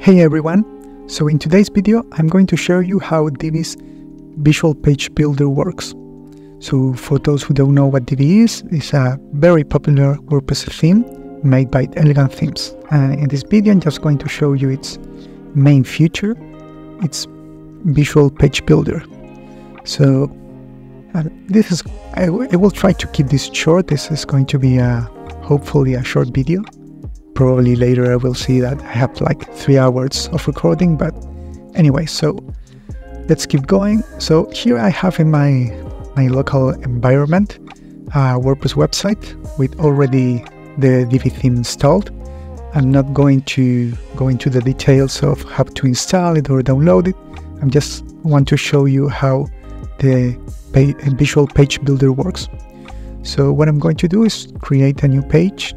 Hey everyone! So in today's video I'm going to show you how Divi's Visual Page Builder works. So for those who don't know what Divi is, it's a very popular WordPress theme made by Elegant Themes. And in this video I'm just going to show you its main feature, its Visual Page Builder. So uh, this is, I, I will try to keep this short, this is going to be a, hopefully a short video probably later I will see that I have like three hours of recording, but anyway, so let's keep going. So here I have in my, my local environment a WordPress website with already the Divi theme installed. I'm not going to go into the details of how to install it or download it. I just want to show you how the visual page builder works. So what I'm going to do is create a new page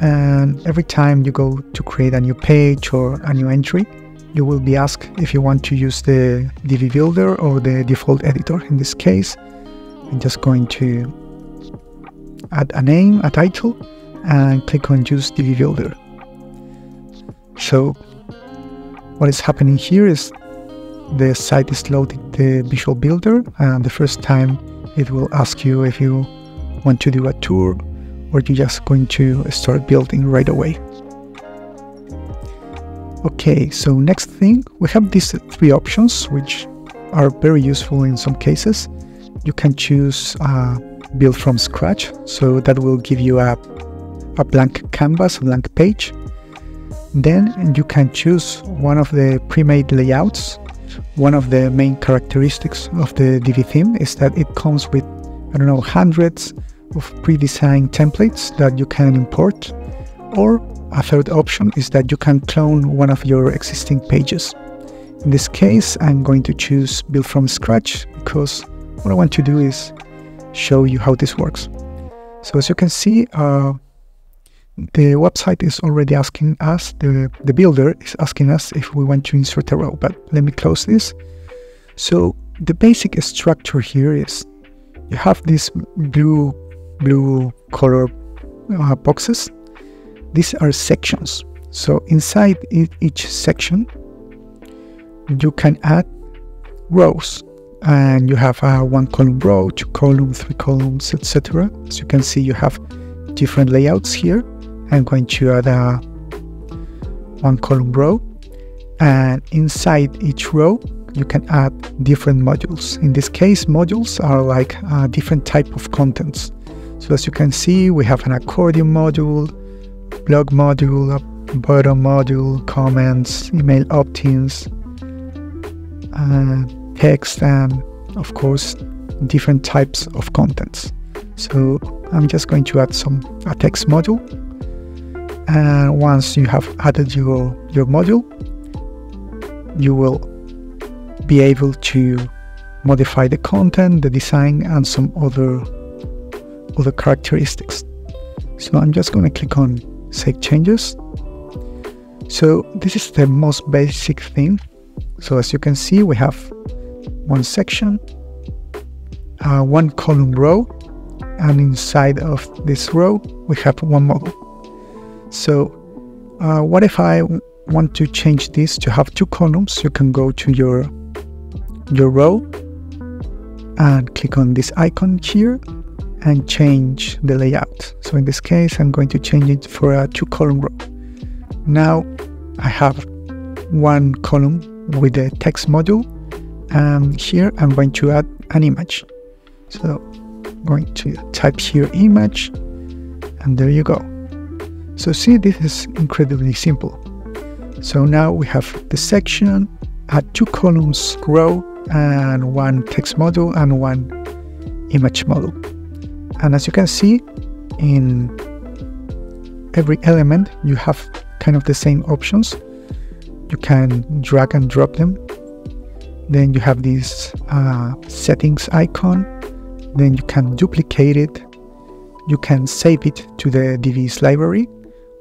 and every time you go to create a new page or a new entry you will be asked if you want to use the Divi Builder or the default editor. In this case, I'm just going to add a name, a title, and click on Use Divi Builder. So what is happening here is the site is loading the Visual Builder, and the first time it will ask you if you want to do a tour or you're just going to start building right away. Okay, so next thing, we have these three options, which are very useful in some cases. You can choose uh, build from scratch, so that will give you a, a blank canvas, a blank page. Then you can choose one of the pre-made layouts. One of the main characteristics of the Divi theme is that it comes with, I don't know, hundreds of pre-designed templates that you can import or a third option is that you can clone one of your existing pages. In this case, I'm going to choose build from scratch because what I want to do is show you how this works. So as you can see, uh, the website is already asking us, the, the builder is asking us if we want to insert a row, but let me close this. So the basic structure here is you have this blue blue color uh, boxes. These are sections. So inside each section, you can add rows and you have a one column row, two columns, three columns, etc. As you can see, you have different layouts here. I'm going to add a one column row and inside each row you can add different modules. In this case, modules are like a different type of contents. So as you can see, we have an accordion module, blog module, button module, comments, email opt-ins, uh, text, and of course, different types of contents. So I'm just going to add some a text module. And once you have added your, your module, you will be able to modify the content, the design, and some other other characteristics. So I'm just going to click on Save Changes. So this is the most basic thing. So as you can see, we have one section, uh, one column row, and inside of this row, we have one model. So uh, what if I want to change this to have two columns? You can go to your your row and click on this icon here and change the layout. So in this case, I'm going to change it for a two column row. Now I have one column with the text module and here I'm going to add an image. So I'm going to type here image and there you go. So see, this is incredibly simple. So now we have the section, add two columns row and one text module and one image module. And as you can see, in every element, you have kind of the same options. You can drag and drop them. Then you have this uh, settings icon. Then you can duplicate it. You can save it to the Divi's library,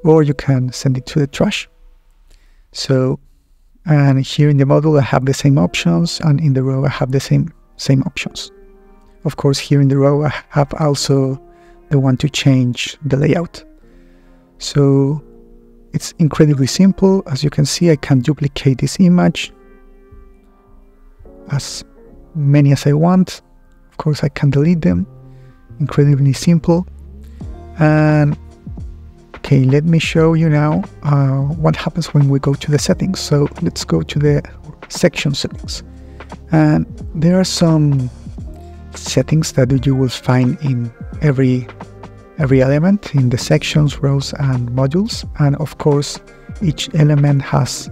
or you can send it to the trash. So, and here in the model I have the same options, and in the row, I have the same same options. Of course, here in the row, I have also the one to change the layout. So it's incredibly simple. As you can see, I can duplicate this image as many as I want. Of course, I can delete them. Incredibly simple. And okay, let me show you now uh, what happens when we go to the settings. So let's go to the section settings. And there are some settings that you will find in every every element in the sections, rows, and modules. And of course, each element has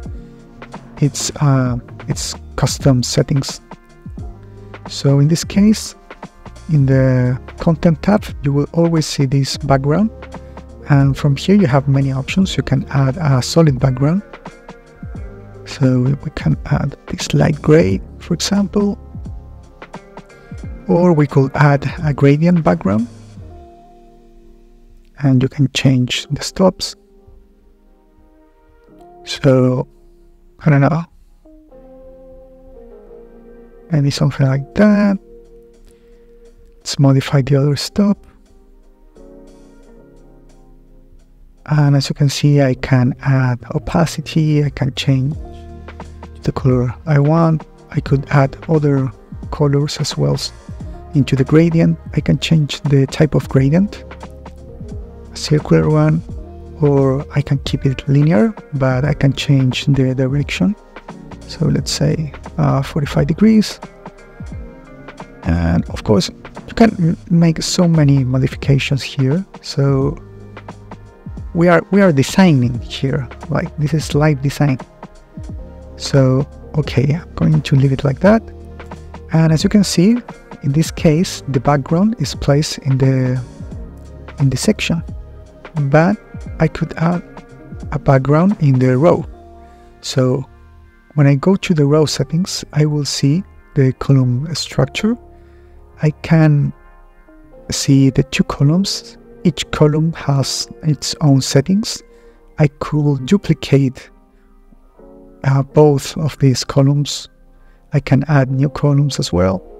its uh, its custom settings. So in this case, in the content tab, you will always see this background. And from here, you have many options. You can add a solid background. So we can add this light gray, for example, or we could add a gradient background. And you can change the stops. So I don't know. Maybe something like that. Let's modify the other stop. And as you can see I can add opacity. I can change the color I want. I could add other colors as well into the gradient I can change the type of gradient a circular one or I can keep it linear but I can change the direction. So let's say uh, 45 degrees. And of course you can make so many modifications here. So we are we are designing here like this is live design. So okay I'm going to leave it like that. And as you can see in this case the background is placed in the in the section but I could add a background in the row. So when I go to the row settings I will see the column structure. I can see the two columns. Each column has its own settings. I could duplicate uh, both of these columns. I can add new columns as well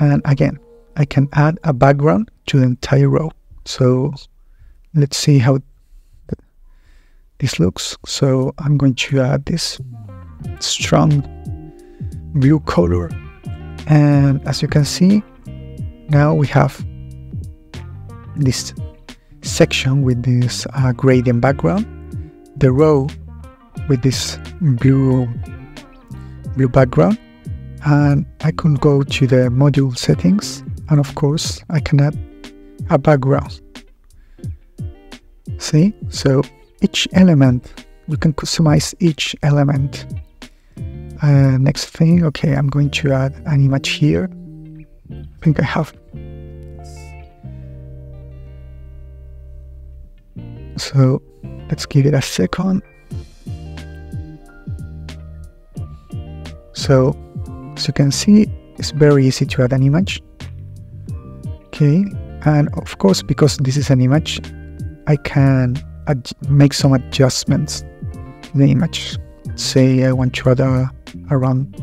and again I can add a background to the entire row. So let's see how this looks. So I'm going to add this strong blue color. And as you can see now we have this section with this uh, gradient background. The row with this blue blue background and I can go to the module settings. And of course I can add a background. See? So each element you can customize each element. Uh, next thing okay I'm going to add an image here. I think I have. So let's give it a second. So as you can see, it's very easy to add an image. Okay, and of course, because this is an image, I can make some adjustments to the image. Say I want to add a, around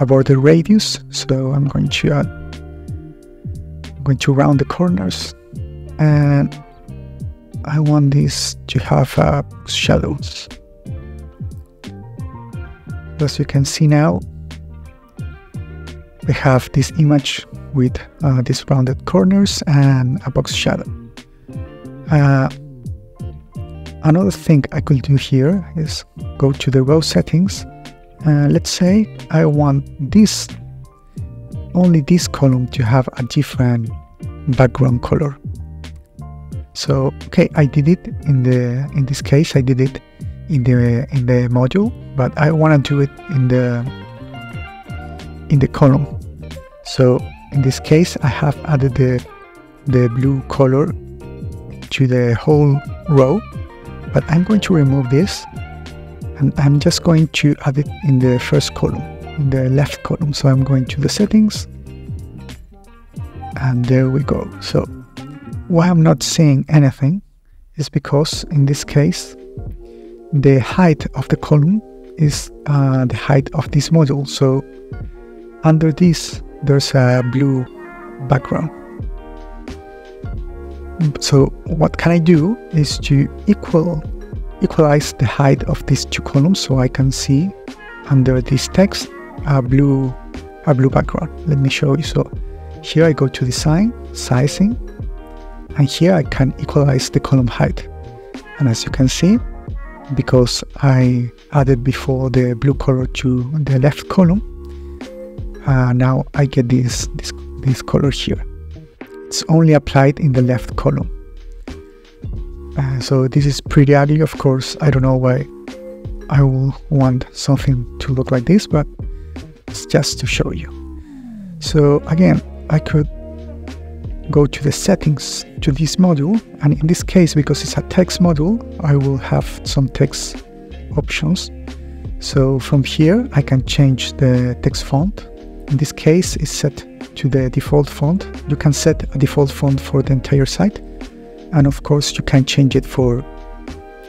a border radius, so I'm going to add, I'm going to round the corners, and I want this to have uh, shadows. As you can see now, we have this image with uh, these rounded corners and a box shadow. Uh, another thing I could do here is go to the row settings. Uh, let's say I want this only this column to have a different background color. So okay, I did it in the in this case I did it in the in the module, but I want to do it in the in the column. So in this case, I have added the, the blue color to the whole row, but I'm going to remove this and I'm just going to add it in the first column, in the left column. So I'm going to the settings and there we go. So why I'm not seeing anything is because in this case, the height of the column is uh, the height of this module. So under this, there's a blue background. So what can I do is to equal equalize the height of these two columns so I can see under this text a blue a blue background. Let me show you. So here I go to design, sizing, and here I can equalize the column height. And as you can see, because I added before the blue color to the left column, uh, now I get this, this, this color here. It's only applied in the left column. Uh, so this is pretty ugly, of course. I don't know why I will want something to look like this, but it's just to show you. So again, I could go to the settings to this module and in this case because it's a text module I will have some text options so from here I can change the text font in this case it's set to the default font. You can set a default font for the entire site and of course you can change it for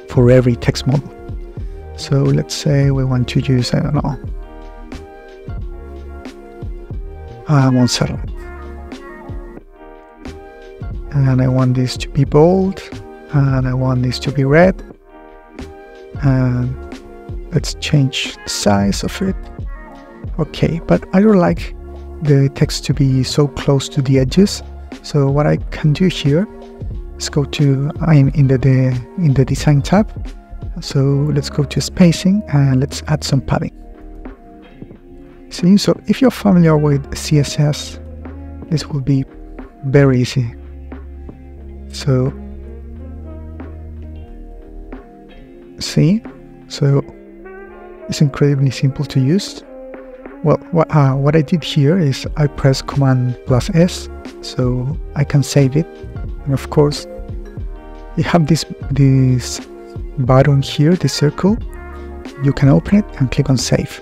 for every text model. So let's say we want to use I don't know uh, Montserrat and I want this to be bold and I want this to be red. And let's change the size of it okay but I don't like the text to be so close to the edges. So what I can do here is go to I'm in the, the in the design tab. So let's go to spacing and let's add some padding. See so if you're familiar with CSS this will be very easy. So see? So it's incredibly simple to use well what, uh, what I did here is I press command plus S so I can save it. And of course you have this this button here the circle. You can open it and click on save.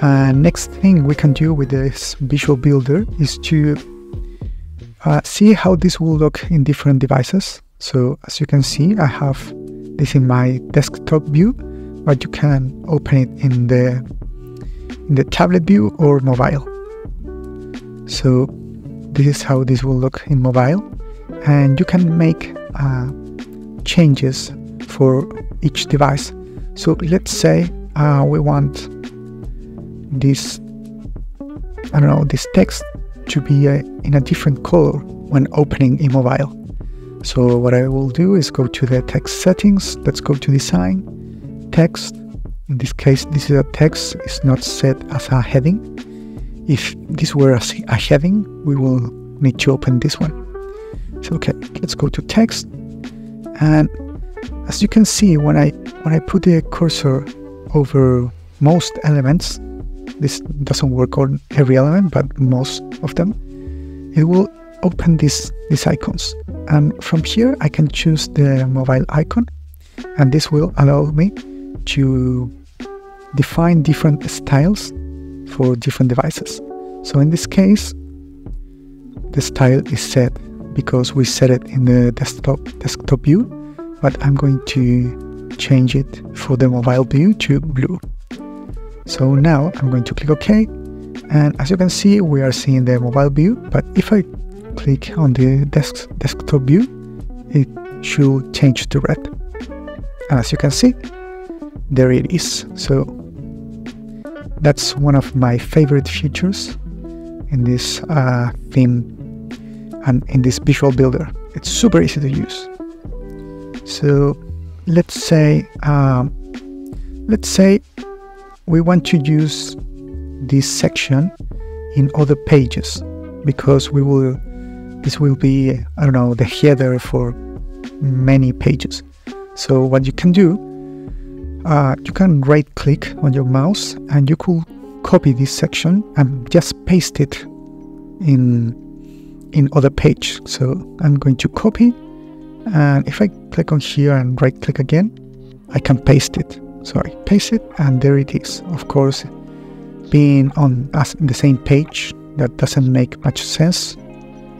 And next thing we can do with this visual builder is to uh, see how this will look in different devices. So as you can see, I have this in my desktop view, but you can open it in the in the tablet view or mobile. So this is how this will look in mobile, and you can make uh, changes for each device. So let's say uh, we want this, I don't know, this text to be a, in a different color when opening in mobile. So what I will do is go to the text settings, let's go to design, text, in this case this is a text, it's not set as a heading. If this were a, a heading, we will need to open this one. So okay, let's go to text and as you can see when I when I put the cursor over most elements this doesn't work on every element, but most of them. It will open these, these icons. And from here, I can choose the mobile icon, and this will allow me to define different styles for different devices. So in this case, the style is set because we set it in the desktop desktop view, but I'm going to change it for the mobile view to blue. So now I'm going to click OK and as you can see we are seeing the mobile view but if I click on the desk, desktop view it should change to red and as you can see there it is. So that's one of my favorite features in this uh, theme and in this visual builder. It's super easy to use. So let's say um, let's say we want to use this section in other pages because we will this will be I don't know the header for many pages. So what you can do uh, you can right click on your mouse and you could copy this section and just paste it in in other page. So I'm going to copy and if I click on here and right click again I can paste it. So I paste it and there it is. Of course being on in the same page that doesn't make much sense.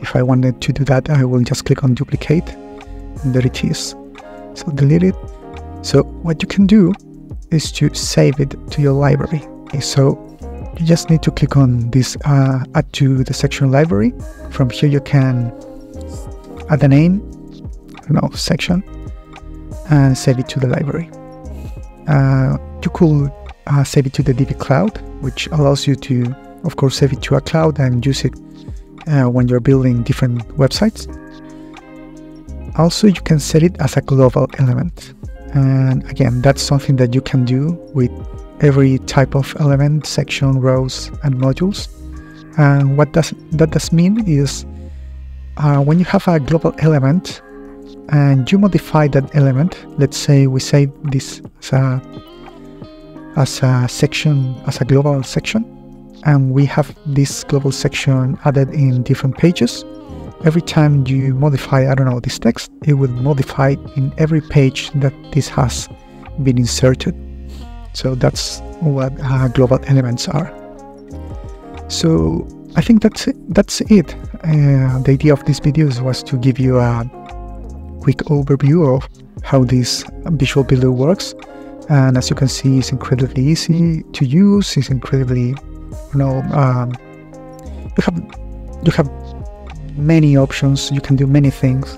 If I wanted to do that I will just click on duplicate and there it is. So delete it so what you can do is to save it to your library so you just need to click on this uh, add to the section library from here you can add a name no section and save it to the library. Uh, you could uh, save it to the Divi Cloud, which allows you to, of course, save it to a cloud and use it uh, when you're building different websites. Also, you can set it as a global element. And again, that's something that you can do with every type of element, section, rows, and modules. And what does that does mean is uh, when you have a global element and you modify that element, let's say we say this as a, as a section, as a global section, and we have this global section added in different pages. Every time you modify, I don't know, this text, it will modify in every page that this has been inserted. So that's what uh, global elements are. So I think that's it. That's it. Uh, the idea of this videos was to give you a quick overview of how this visual builder works. And as you can see, it's incredibly easy to use. It's incredibly, you know, um, you have you have many options. You can do many things.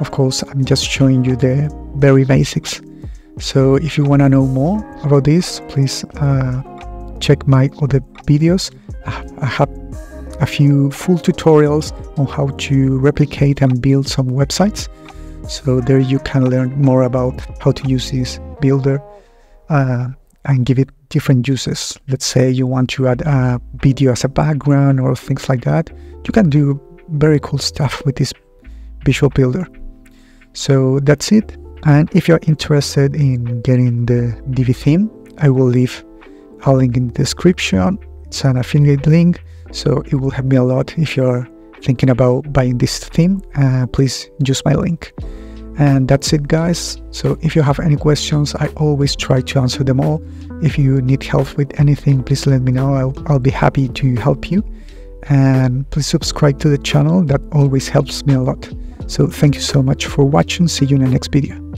Of course, I'm just showing you the very basics. So if you want to know more about this, please uh, check my other videos. I have a few full tutorials on how to replicate and build some websites. So there you can learn more about how to use this builder uh, and give it different uses. Let's say you want to add a video as a background or things like that. You can do very cool stuff with this visual builder. So that's it. And if you're interested in getting the Divi theme, I will leave a link in the description. It's an affiliate link, so it will help me a lot if you're thinking about buying this theme. Uh, please use my link. And that's it, guys. So if you have any questions, I always try to answer them all. If you need help with anything, please let me know. I'll, I'll be happy to help you. And please subscribe to the channel. That always helps me a lot. So thank you so much for watching. See you in the next video.